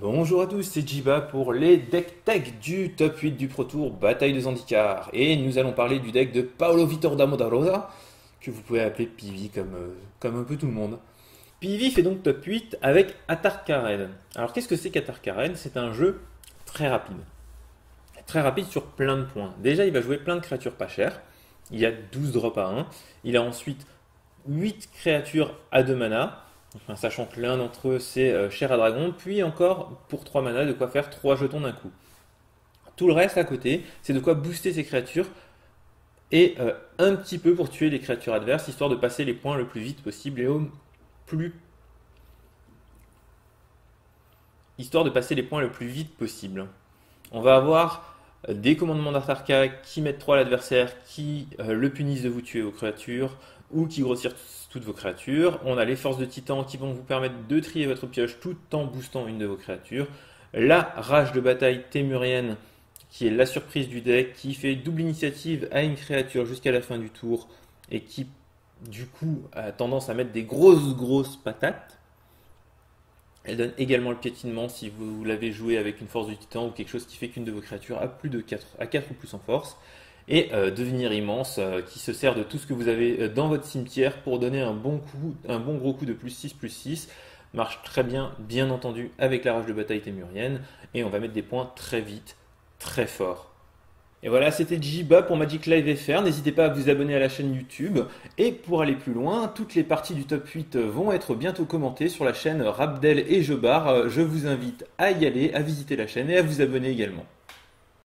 Bonjour à tous, c'est Jiba pour les deck tech du top 8 du Pro Tour Bataille de Zandikar. Et nous allons parler du deck de Paolo Vitor da Rosa, que vous pouvez appeler Pivi comme, euh, comme un peu tout le monde. Pivi fait donc top 8 avec Atar Karen. Alors qu'est-ce que c'est qu'Atar Karen C'est un jeu très rapide. Très rapide sur plein de points. Déjà, il va jouer plein de créatures pas chères. Il a 12 drops à 1. Il a ensuite 8 créatures à 2 mana sachant que l'un d'entre eux c'est euh, Cher à Dragon, puis encore pour 3 mana de quoi faire 3 jetons d'un coup. Tout le reste à côté, c'est de quoi booster ces créatures et euh, un petit peu pour tuer les créatures adverses, histoire de passer les points le plus vite possible et au plus. Histoire de passer les points le plus vite possible. On va avoir des commandements d'Artarka qui mettent 3 à l'adversaire, qui euh, le punissent de vous tuer vos créatures, ou qui grossissent toutes vos créatures. On a les forces de titan qui vont vous permettre de trier votre pioche tout en boostant une de vos créatures. La rage de bataille témurienne qui est la surprise du deck, qui fait double initiative à une créature jusqu'à la fin du tour et qui du coup a tendance à mettre des grosses grosses patates. Elle donne également le piétinement si vous l'avez joué avec une force du titan ou quelque chose qui fait qu'une de vos créatures a plus de 4, à 4 ou plus en force et euh, devenir immense, euh, qui se sert de tout ce que vous avez euh, dans votre cimetière pour donner un bon coup, un bon gros coup de plus 6 plus 6. Marche très bien, bien entendu, avec la rage de bataille témurienne, et on va mettre des points très vite, très fort. Et voilà, c'était Jiba pour Magic Live FR. N'hésitez pas à vous abonner à la chaîne YouTube. Et pour aller plus loin, toutes les parties du top 8 vont être bientôt commentées sur la chaîne Rabdel et Jobar. Je vous invite à y aller, à visiter la chaîne et à vous abonner également.